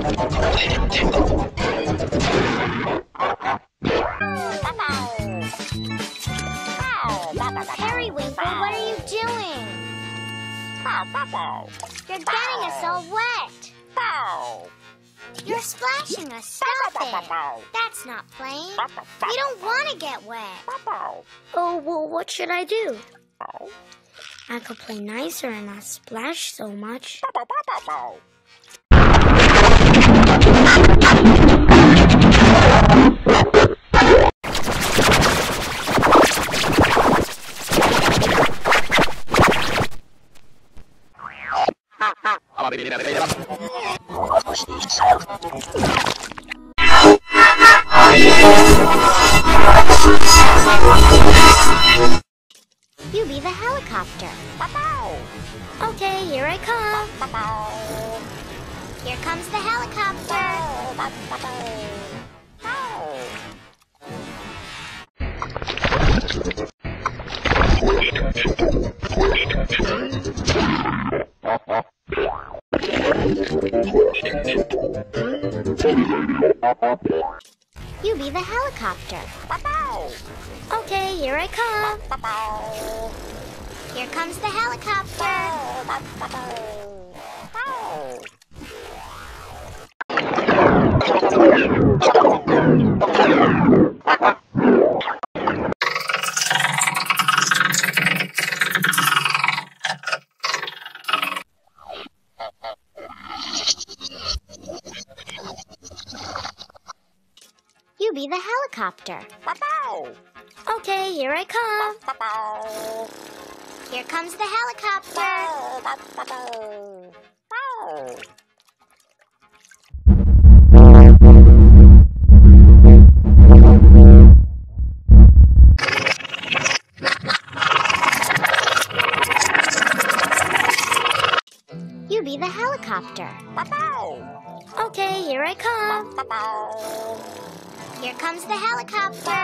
What are you doing? You're getting us all wet. You're splashing us. Stop it. That's not playing. We don't want to get wet. Oh, well, what should I do? I could play nicer and not splash so much. You be the helicopter. Okay, here I come. Here comes the helicopter. You be the helicopter. Okay, here I come. Here comes the helicopter. You be the helicopter. Okay, here I come. Here comes the helicopter. You be the helicopter. Okay, here I come. Here comes the helicopter.